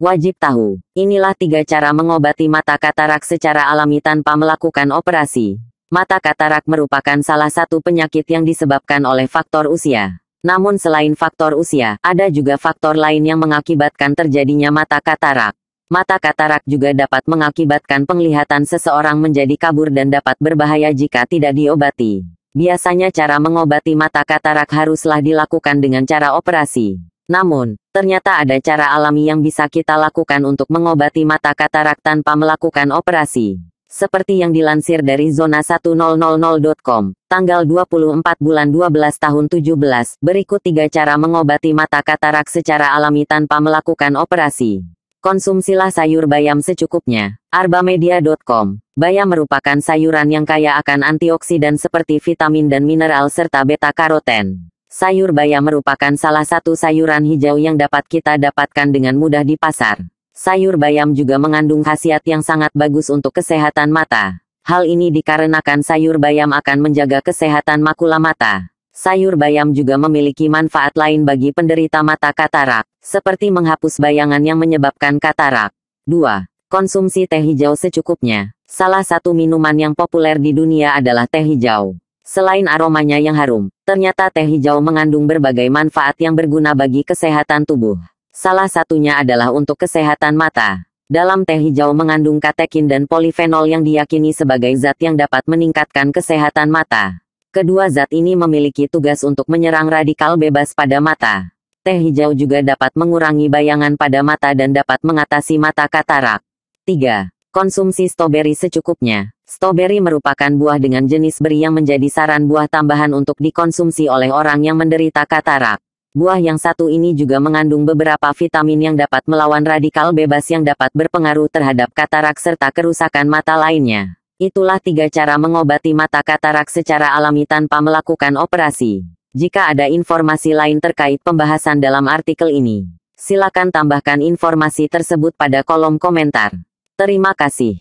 Wajib tahu, inilah tiga cara mengobati mata katarak secara alami tanpa melakukan operasi. Mata katarak merupakan salah satu penyakit yang disebabkan oleh faktor usia. Namun selain faktor usia, ada juga faktor lain yang mengakibatkan terjadinya mata katarak. Mata katarak juga dapat mengakibatkan penglihatan seseorang menjadi kabur dan dapat berbahaya jika tidak diobati. Biasanya cara mengobati mata katarak haruslah dilakukan dengan cara operasi. Namun, ternyata ada cara alami yang bisa kita lakukan untuk mengobati mata katarak tanpa melakukan operasi. Seperti yang dilansir dari zona 1000.com, tanggal 24 bulan 12 tahun 17, berikut tiga cara mengobati mata katarak secara alami tanpa melakukan operasi. Konsumsilah sayur bayam secukupnya. Arbamedia.com. Bayam merupakan sayuran yang kaya akan antioksidan seperti vitamin dan mineral serta beta-karoten. Sayur bayam merupakan salah satu sayuran hijau yang dapat kita dapatkan dengan mudah di pasar. Sayur bayam juga mengandung khasiat yang sangat bagus untuk kesehatan mata. Hal ini dikarenakan sayur bayam akan menjaga kesehatan makula mata. Sayur bayam juga memiliki manfaat lain bagi penderita mata katarak, seperti menghapus bayangan yang menyebabkan katarak. 2. Konsumsi teh hijau secukupnya. Salah satu minuman yang populer di dunia adalah teh hijau. Selain aromanya yang harum, ternyata teh hijau mengandung berbagai manfaat yang berguna bagi kesehatan tubuh. Salah satunya adalah untuk kesehatan mata. Dalam teh hijau mengandung katekin dan polifenol yang diyakini sebagai zat yang dapat meningkatkan kesehatan mata. Kedua zat ini memiliki tugas untuk menyerang radikal bebas pada mata. Teh hijau juga dapat mengurangi bayangan pada mata dan dapat mengatasi mata katarak. 3. Konsumsi stroberi secukupnya. Stroberi merupakan buah dengan jenis beri yang menjadi saran buah tambahan untuk dikonsumsi oleh orang yang menderita katarak. Buah yang satu ini juga mengandung beberapa vitamin yang dapat melawan radikal bebas yang dapat berpengaruh terhadap katarak serta kerusakan mata lainnya. Itulah tiga cara mengobati mata katarak secara alami tanpa melakukan operasi. Jika ada informasi lain terkait pembahasan dalam artikel ini, silakan tambahkan informasi tersebut pada kolom komentar. Terima kasih.